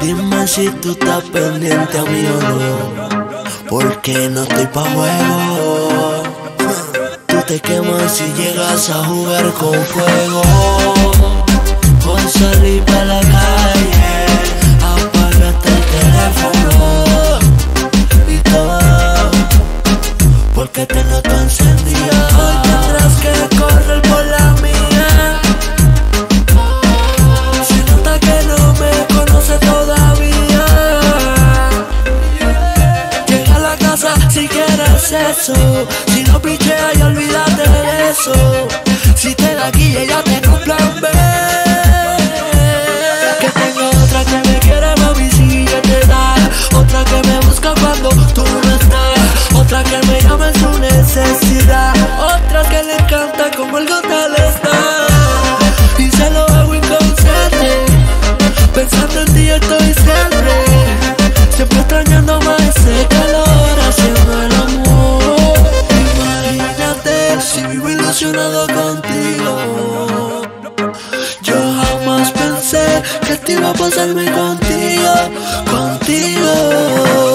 Dime si tú estás pendiente a mí o no. Porque no estoy pa' juego. Tú te quemas si llegas a jugar con fuego. Si no pichea y olvídate de eso. Si te da aquí ella tengo un plan B. Que tengo otra que me quiere mami si ella te da. Otra que me busca cuando tú no estás. Otra que me llama en su necesidad. Otra que le encanta como el gotal Yo jamás pensé que te iba a pasarme contigo, contigo.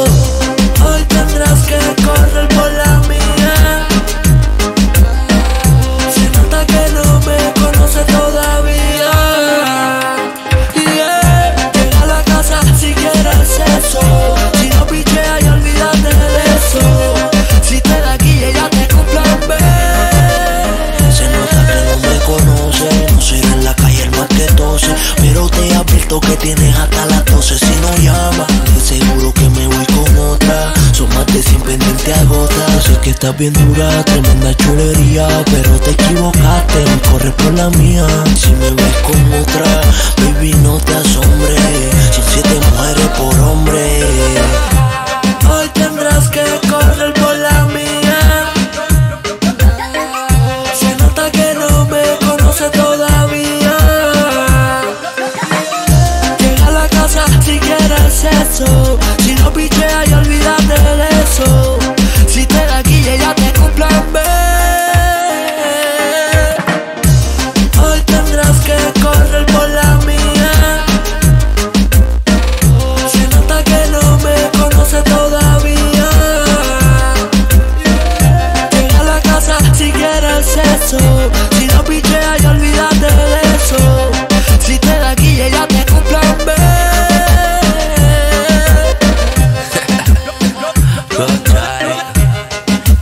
Pero te advierto que tienes hasta las 12. Si no llama, de seguro que me voy con otra. Son más de 100 pendiente a gotas. Sé que estás bien dura, tremenda chulería. Pero te equivocaste, no corres por la mía.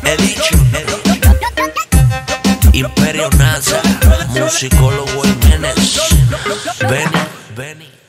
He dicho, Imperio NASA, musicólogo Jiménez. Benny, Benny.